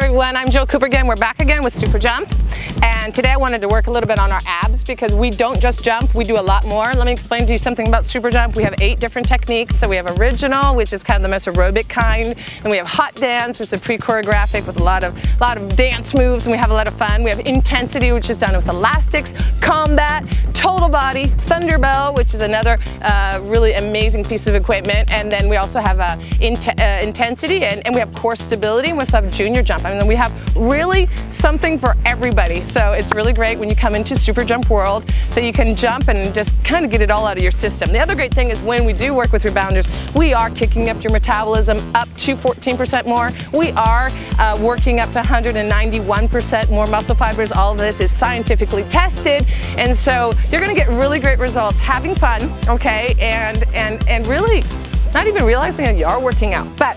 everyone, I'm Jill Cooper again. We're back again with Super Jump. And today I wanted to work a little bit on our abs because we don't just jump, we do a lot more. Let me explain to you something about Super Jump. We have eight different techniques. So we have original, which is kind of the most aerobic kind. And we have hot dance, which is a pre-choreographic with a lot of, lot of dance moves and we have a lot of fun. We have intensity, which is done with elastics, combat, total body, Thunderbell, which is another uh, really amazing piece of equipment. And then we also have uh, uh, intensity and, and we have core stability and we also have junior jump. I mean, we have really something for everybody. So it's really great when you come into Super Jump World so you can jump and just kind of get it all out of your system. The other great thing is when we do work with rebounders, we are kicking up your metabolism up to 14% more. We are uh, working up to 191% more muscle fibers. All of this is scientifically tested. And so you're gonna get really great results having fun, okay? And, and, and really not even realizing that you are working out. But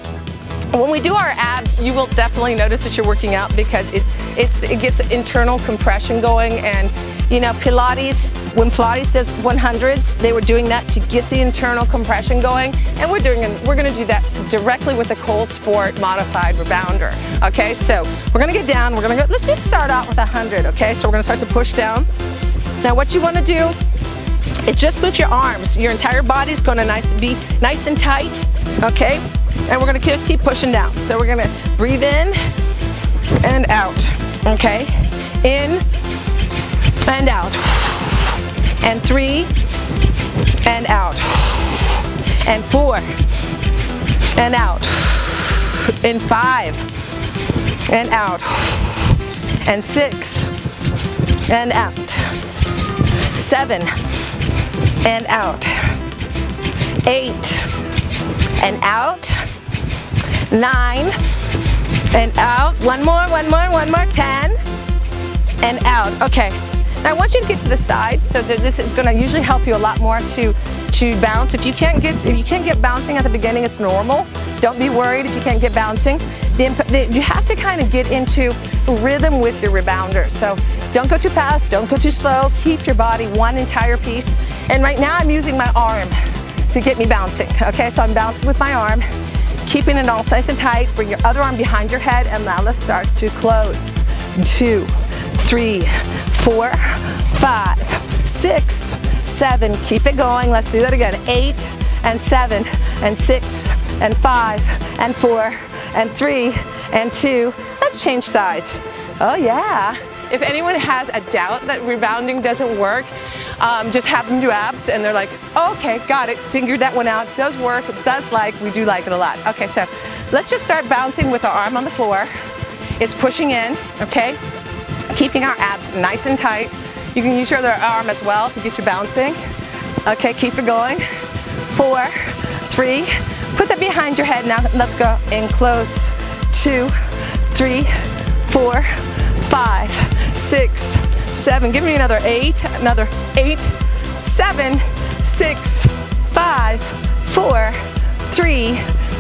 when we do our abs, you will definitely notice that you're working out because it, it gets internal compression going and you know, Pilates, when Pilates does 100s, they were doing that to get the internal compression going, and we're doing, we're gonna do that directly with a Coalsport modified rebounder, okay? So we're gonna get down, we're gonna go, let's just start out with 100, okay? So we're gonna start to push down. Now what you wanna do is just move your arms. Your entire body's gonna nice, be nice and tight, okay? And we're gonna just keep pushing down. So we're gonna breathe in and out, okay? In and out. And three and out. And four and out. In five and out. And six and out. Seven and out. Eight and out nine, and out. One more, one more, one more, 10, and out. Okay, now I want you to get to the side, so this is gonna usually help you a lot more to, to bounce. If you can't get, if you can't get bouncing at the beginning, it's normal. Don't be worried if you can't get bouncing. The, the, you have to kind of get into rhythm with your rebounder. So don't go too fast, don't go too slow, keep your body one entire piece. And right now I'm using my arm to get me bouncing, okay? So I'm bouncing with my arm keeping it all nice and tight. Bring your other arm behind your head and now let's start to close. Two, three, four, five, six, seven. Keep it going. Let's do that again. Eight and seven and six and five and four and three and two. Let's change sides. Oh yeah. If anyone has a doubt that rebounding doesn't work, um, just have them do abs and they're like, oh, okay, got it, figured that one out, does work, does like, we do like it a lot. Okay, so let's just start bouncing with our arm on the floor. It's pushing in, okay? Keeping our abs nice and tight. You can use your other arm as well to get you bouncing. Okay, keep it going. Four, three, put that behind your head. Now let's go in close. Two, three, four, five, six, seven. Give me another eight, another eight, seven, six, five, four, three,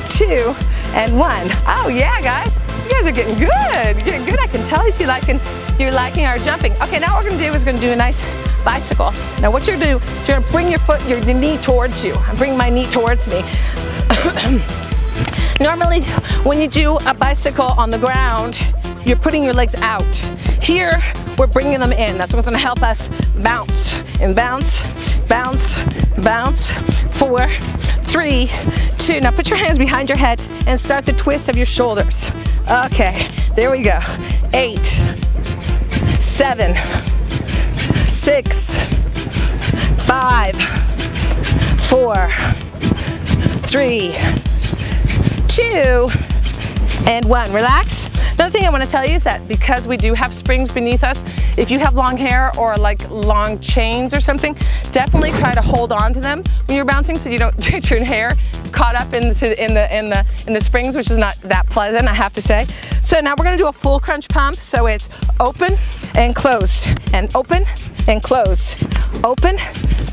two, and one. Oh yeah, guys. You guys are getting good. You're getting good. I can tell you liking, you're liking our jumping. Okay, now what we're gonna do is we're gonna do a nice bicycle. Now what you're gonna do, is you're gonna bring your foot, your, knee towards you. I'm bringing my knee towards me. Normally, when you do a bicycle on the ground, you're putting your legs out. Here, we're bringing them in. That's what's gonna help us bounce and bounce, bounce, bounce. Four, three, two. Now put your hands behind your head and start the twist of your shoulders. Okay, there we go. Eight, seven, six, five, four, three, two, and one. Relax. Another thing I want to tell you is that because we do have springs beneath us, if you have long hair or like long chains or something, definitely try to hold on to them when you're bouncing so you don't get your hair caught up in the, in the, in the, in the springs, which is not that pleasant, I have to say. So now we're gonna do a full crunch pump. So it's open and close, and open and close, open,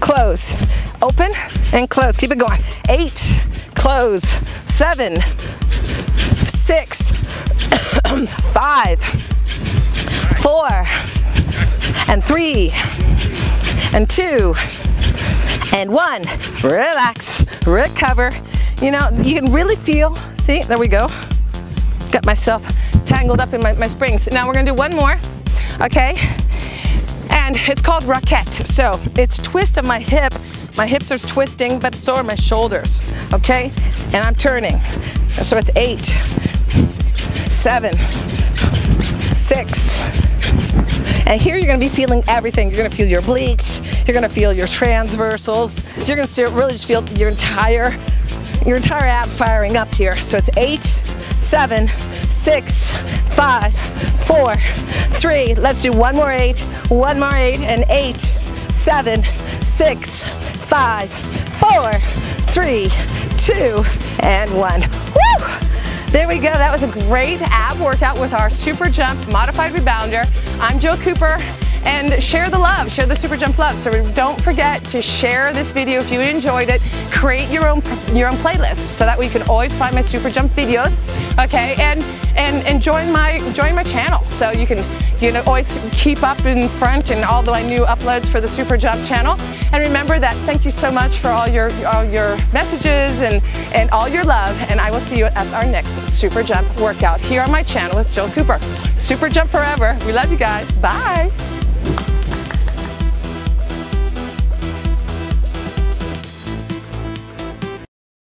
close, open and close. Keep it going. Eight, close, seven, six, five, four, and three, and two, and one. Relax, recover. You know, you can really feel, see, there we go. Got myself tangled up in my, my springs. Now we're gonna do one more, okay? And it's called raquette. So it's twist of my hips. My hips are twisting, but so are my shoulders, okay? And I'm turning. So it's eight, seven, six, and here you're gonna be feeling everything. You're gonna feel your obliques, you're gonna feel your transversals, you're gonna really just feel your entire, your entire ab firing up here. So it's eight, seven, six, five, four, three. Let's do one more eight, one more eight, and eight, seven, six, five, four, three, two, and one. Woo! There we go. That was a great ab workout with our Super Jump Modified Rebounder. I'm Jill Cooper and share the love, share the Super Jump love. So don't forget to share this video if you enjoyed it. Create your own your own playlist so that we can always find my Super Jump videos. Okay, and and and join my join my channel so you can you know always keep up in front and all the new uploads for the Super Jump channel. And remember that thank you so much for all your all your messages and and all your love. And I will see you at our next Super Jump workout here on my channel with Jill Cooper. Super Jump forever. We love you guys. Bye.